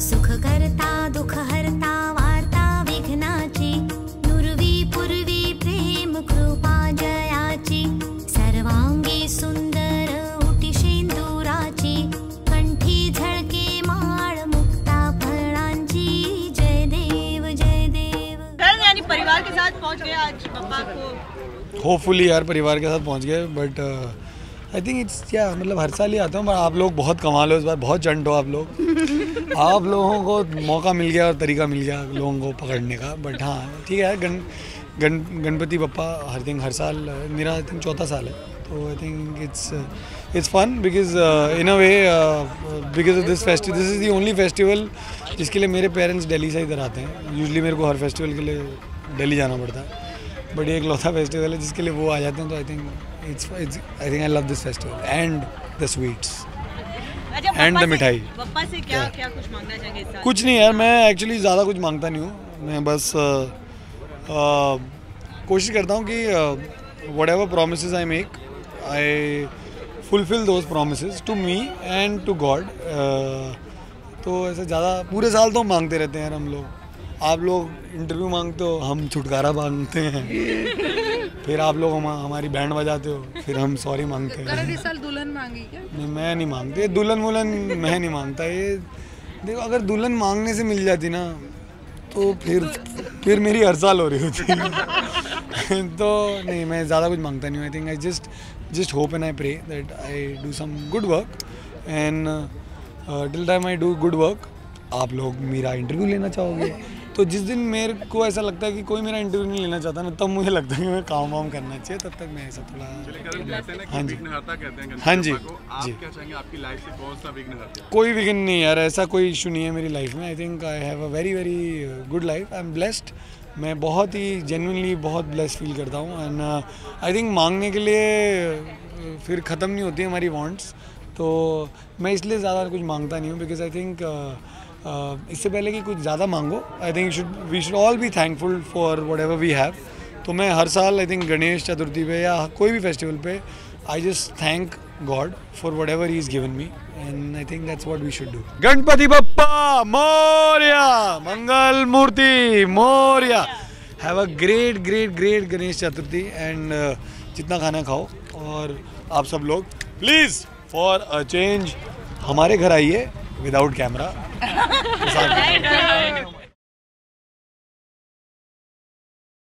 सुख करता दुख हरता पहुँच गए आज पप्पा को। होपफुली यार परिवार के साथ पहुँच गए बट आई थिंक इट्स क्या मतलब हर साल ही आता हूँ पर आप लोग बहुत कमाल हो इस बार बहुत चंट हो आप लोग। आप लोगों को मौका मिल गया और तरीका मिल गया लोगों को पकड़ने का बट हाँ ठीक है गण गण गणपति पप्पा हर थिंक हर साल मेरा आई थिंक चौथा साल है तो I think it's it's fun because in a way because of this festival this is the only festival जिसके लिए मेरे पेरेंट्स दिल्ली से इधर आते हैं। यूजली मेरे को हर फेस्टिवल के लिए दिल्ली जाना पड़ता है। बट ये एक लौता फेस्टिवल है जिसके लिए वो आ जाते हैं तो I think it's I think I love this festival and the sweets and say- mithai. पप्पा से क्या क्या कुछ मांगना चाहेंगे कुछ नहीं यार मैं एक्चुअली ज़्यादा कुछ माँगता नहीं हूँ। मैं बस अ, अ, कोशिश करता हूँ कि whatever promise I make I fulfil those promise to me and to God तो ऐसे ज़्यादा पूरे साल तो मांगते रहते हैं यार हम लोग। आप लोग इंटरव्यू मांगते हो हम छुटकारा मांगते हैं। फिर आप लोग हम हमारी बैंड बजाते हो फिर हम सॉरी मांगते हैं। साल दुल्हन मांगी क्या? नहीं मैं नहीं मांगती। दुल्हन वुल्हन मैं नहीं माँगता। ये देखो अगर दुल्हन मांगने से मिल जाती ना तो फिर फिर मेरी हर साल हो रही होती। तो नहीं मैं ज़्यादा कुछ माँगता नहीं I think I just just hope and I pray that I do some good work and till time I do good work आप लोग मेरा इंटरव्यू लेना चाहोगे। तो जिस दिन मेरे को ऐसा लगता है कि कोई मेरा इंटरव्यू नहीं लेना चाहता ना तब मुझे लगता है कि मैं काम वाम करना चाहिए तब तक मैं ऐसा थोड़ा हाँ जी। हैं जी, जी। आप क्या चाहेंगे? आपकी लाइफ से कौन सा विघ्न कोई विघन नहीं यार ऐसा कोई इशू नहीं है मेरी लाइफ में। I think I have a very very good life I am blessed मैं बहुत ही जेनुइनली बहुत ब्लेस्ड फील करता हूँ। एंड आई थिंक मांगने के लिए uh, फिर ख़त्म नहीं होती हमारी वांट्स तो मैं इसलिए ज़्यादा कुछ माँगता नहीं हूँ बिकॉज़ आई थिंक इससे पहले कि कुछ ज़्यादा मांगो I think should we should all be thankful for whatever we have तो मैं हर साल आई थिंक गणेश चतुर्थी पे या कोई भी फेस्टिवल पे I just thank God for whatever is given me and I think that's what we should do Ganpati Bappa Morya Mangal Murti Morya have a great great great Ganesh Chaturthi and जितना खाना खाओ, और आप सब लोग please for a change हमारे घर आइए without camera.